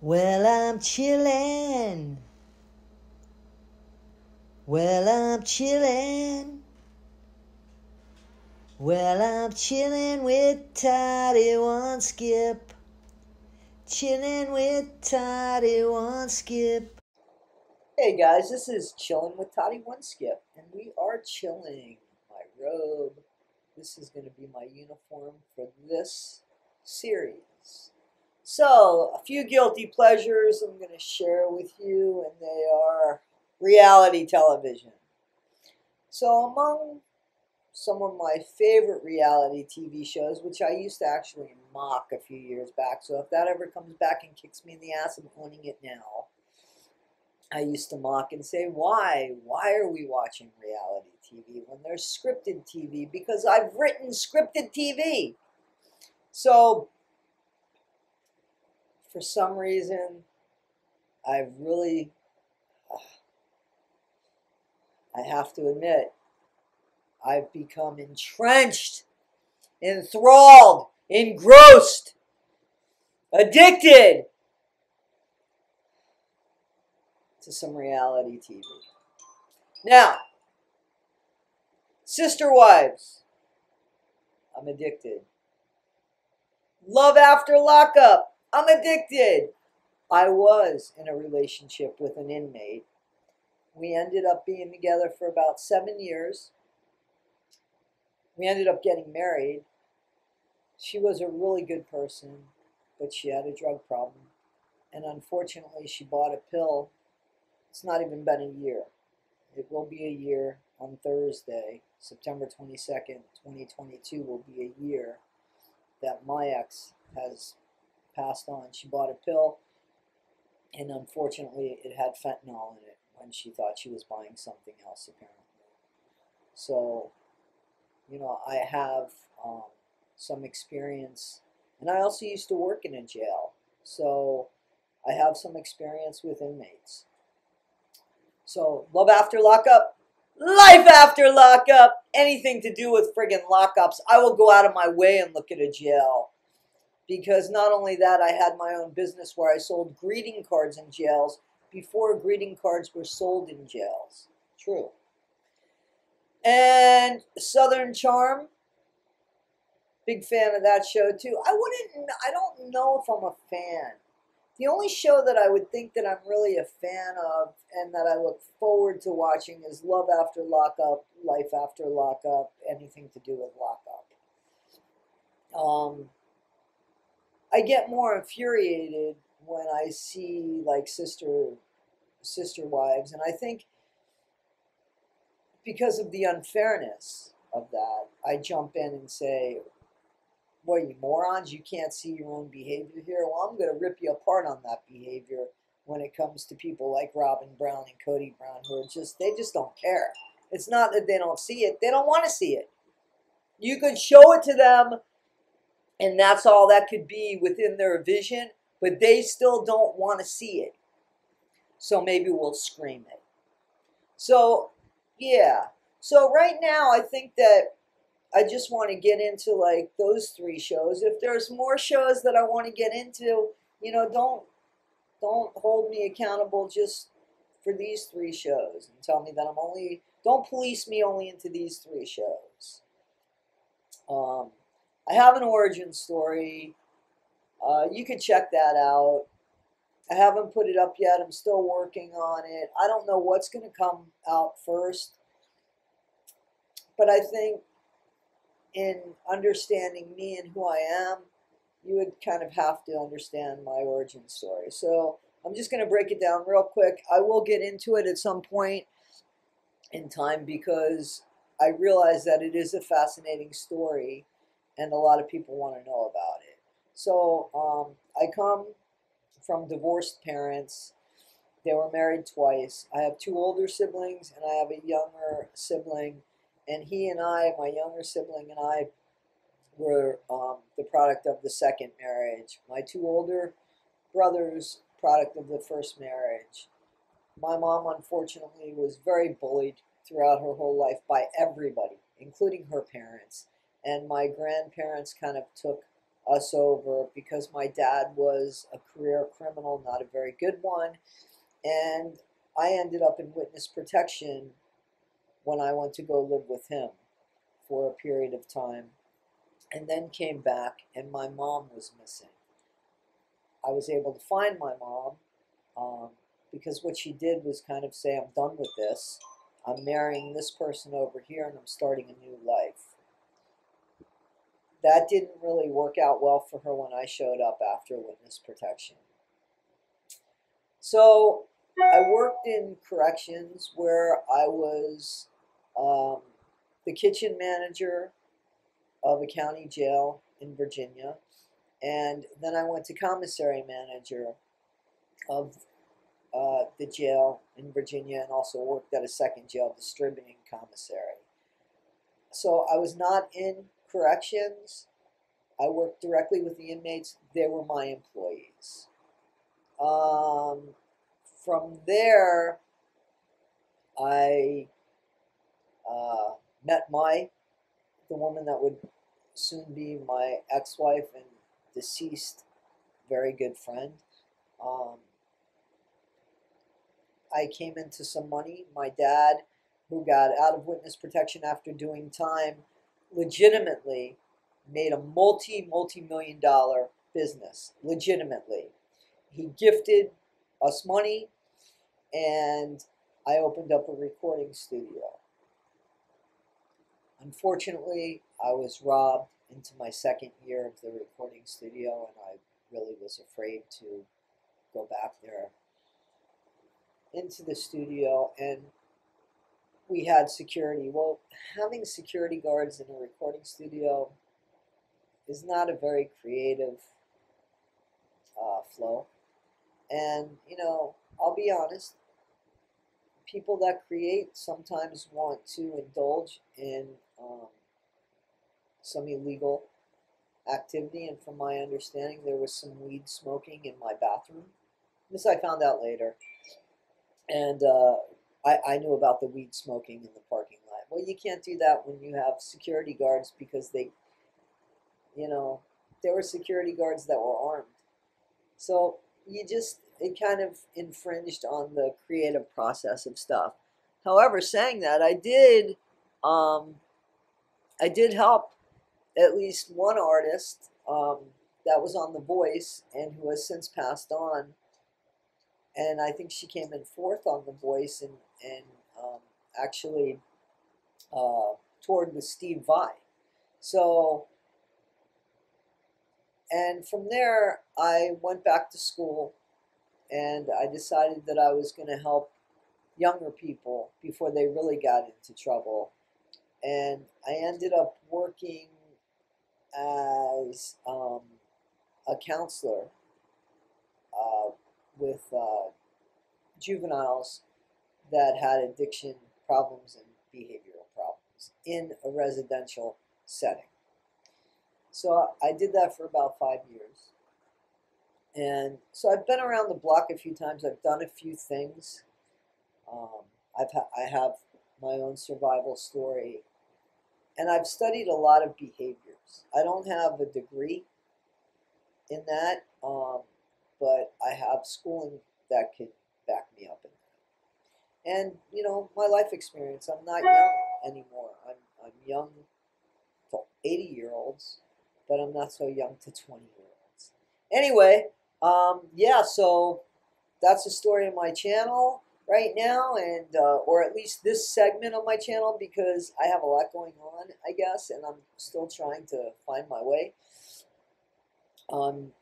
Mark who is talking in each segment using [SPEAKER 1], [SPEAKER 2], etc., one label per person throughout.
[SPEAKER 1] Well, I'm chillin'. Well, I'm chillin'. Well, I'm chillin' with Toddie One Skip. Chillin' with Toddie One Skip. Hey guys, this is Chillin' with Toddie One Skip, and we are chilling. My robe. This is going to be my uniform for this series. So, a few guilty pleasures I'm going to share with you, and they are reality television. So, among some of my favorite reality TV shows, which I used to actually mock a few years back, so if that ever comes back and kicks me in the ass, I'm owning it now. I used to mock and say, why? Why are we watching reality TV when there's scripted TV? Because I've written scripted TV. So, for some reason, I've really, uh, I have to admit, I've become entrenched, enthralled, engrossed, addicted to some reality TV. Now, Sister Wives, I'm addicted. Love After Lockup, I'm addicted. I was in a relationship with an inmate. We ended up being together for about seven years. We ended up getting married. She was a really good person, but she had a drug problem. And unfortunately, she bought a pill. It's not even been a year. It will be a year on Thursday, September 22nd, 2022, will be a year that my ex has passed on. She bought a pill, and unfortunately, it had fentanyl in it when she thought she was buying something else, apparently. So, you know, I have um, some experience, and I also used to work in a jail. So, I have some experience with inmates. So, love after lockup, life after lockup, anything to do with friggin' lockups, I will go out of my way and look at a jail because not only that, I had my own business where I sold greeting cards in jails before greeting cards were sold in jails. True. And Southern Charm, big fan of that show too. I wouldn't, I don't know if I'm a fan. The only show that I would think that I'm really a fan of and that I look forward to watching is Love After Lockup, Life After Lockup, anything to do with Lockup. Um, I get more infuriated when I see like sister sister wives, and I think because of the unfairness of that, I jump in and say, "What you morons? You can't see your own behavior here. Well, I'm going to rip you apart on that behavior." When it comes to people like Robyn Brown and Kody Brown, who are just they just don't care. It's not that they don't see it; they don't want to see it. You could show it to them and that's all that could be within their vision, but they still don't want to see it. So maybe we'll scream it. So, yeah. So right now, I think that I just want to get into like those three shows. If there's more shows that I want to get into, you know, don't don't hold me accountable just for these three shows and tell me that I'm only don't police me only into these three shows. Um, I have an origin story. Uh, you can check that out. I haven't put it up yet. I'm still working on it. I don't know what's going to come out first. But I think in understanding me and who I am, you would kind of have to understand my origin story. So I'm just going to break it down real quick. I will get into it at some point in time because I realize that it is a fascinating story and a lot of people want to know about it. So um, I come from divorced parents. They were married twice. I have two older siblings and I have a younger sibling. And he and I, my younger sibling and I, were um, the product of the second marriage. My two older brothers, product of the first marriage. My mom, unfortunately, was very bullied throughout her whole life by everybody, including her parents and my grandparents kind of took us over because my dad was a career criminal, not a very good one. And I ended up in witness protection when I went to go live with him for a period of time and then came back and my mom was missing. I was able to find my mom um, because what she did was kind of say, I'm done with this. I'm marrying this person over here and I'm starting a new life. That didn't really work out well for her when I showed up after witness protection. So I worked in corrections where I was um, the kitchen manager of a county jail in Virginia. And then I went to commissary manager of uh, the jail in Virginia and also worked at a second jail distributing commissary. So I was not in corrections. I worked directly with the inmates. They were my employees. Um, from there, I uh, met my the woman that would soon be my ex-wife and deceased very good friend. Um, I came into some money. My dad, who got out of witness protection after doing time, legitimately made a multi multi million dollar business. Legitimately, he gifted us money, and I opened up a recording studio. Unfortunately, I was robbed into my second year of the recording studio, and I really was afraid to go back there into the studio. And we had security. Well, having security guards in a recording studio is not a very creative uh, flow. And, you know, I'll be honest, people that create sometimes want to indulge in um, some illegal activity. And from my understanding, there was some weed smoking in my bathroom. This I found out later. And uh, I, I knew about the weed smoking in the parking lot. Well, you can't do that when you have security guards because they, you know, there were security guards that were armed. So you just, it kind of infringed on the creative process of stuff. However, saying that, I did um, I did help at least one artist um, that was on The Voice and who has since passed on. And I think she came in fourth on The Voice and, and um, actually uh, toured with Steve Vai. So, and from there, I went back to school and I decided that I was going to help younger people before they really got into trouble and I ended up working as um, a counselor uh, with uh, juveniles that had addiction problems and behavioral problems in a residential setting. So I did that for about five years. And so I've been around the block a few times. I've done a few things. Um, I've ha- I have my own survival story and I've studied a lot of behaviors. I don't have a degree in that, um, but I have schooling that can back me up in that. And you know, my life experience. I'm not young anymore. I'm I'm young to 80 year olds, but I'm not so young to 20 year olds. Anyway, um, yeah. So that's the story of my channel right now, and uh, or at least this segment of my channel because I have a lot going on, I guess, and I'm still trying to find my way. Um,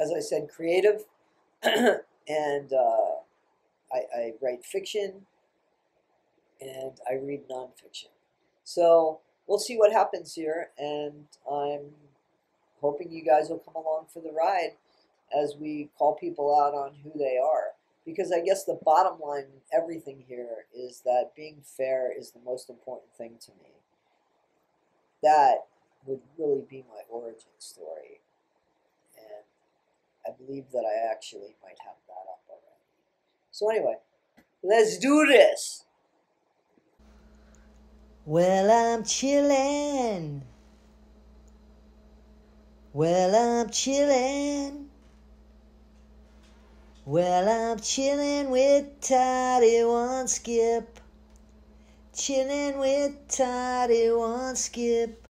[SPEAKER 1] as I said, creative, and uh, I, I write fiction, and I read nonfiction. So we'll see what happens here, and I'm hoping you guys will come along for the ride as we call people out on who they are because I guess the bottom line in everything here is that being fair is the most important thing to me. That would really be my origin story. I believe that I actually might have that up already. So, anyway, let's do this.
[SPEAKER 2] Well, I'm chillin'. Well, I'm chillin'. Well, I'm chillin' with Toddie One Skip. Chillin' with Toddie One Skip.